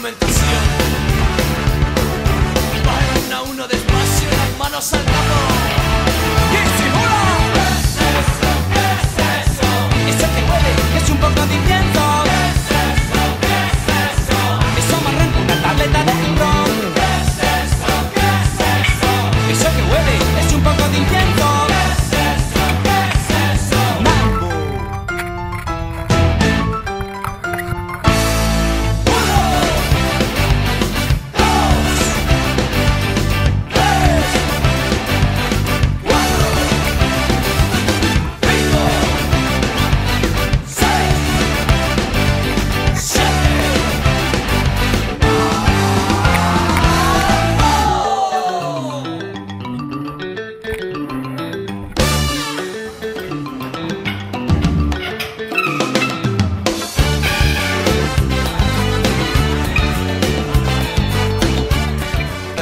argumentación.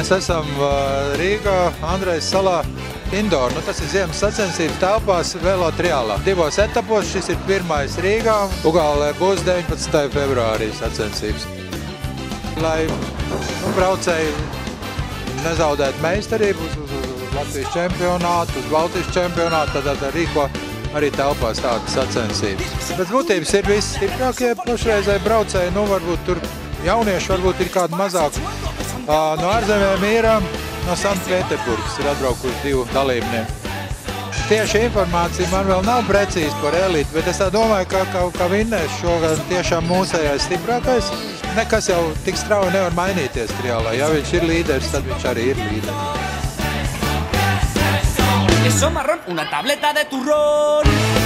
Mēs esam Rīgā, Andrejas salā. Indoor, nu, tas ir ziemas sacensības telpās Velo triālā. Divos etapos šis ir pirmais Rīgā. Ugālē būs 19. februārī sacensības. Lai nu, braucēji nezaudētu meistarību uz, uz, uz Latvijas čempionātu, uz Baltijas čempionātu, tad, tad rīko arī telpās tādas sacensības. Pēc būtības ir visi stiprākie pašreizēji braucēji, nu varbūt tur jaunieši varbūt ir kādi mazāk. No ārzemēm ir no Sanktpēterburgas ir atbraukuši divu dalībnieku. Tieši informācija man vēl nav precīzi par elitu, bet es tā domāju, ka, ka, ka vinnēs šogad tiešām mūsējais stiprākais. Nekas jau tik strauji nevar mainīties triālā. Ja viņš ir līderis, tad viņš arī ir līderis. Queso marrón, una tableta de turrón.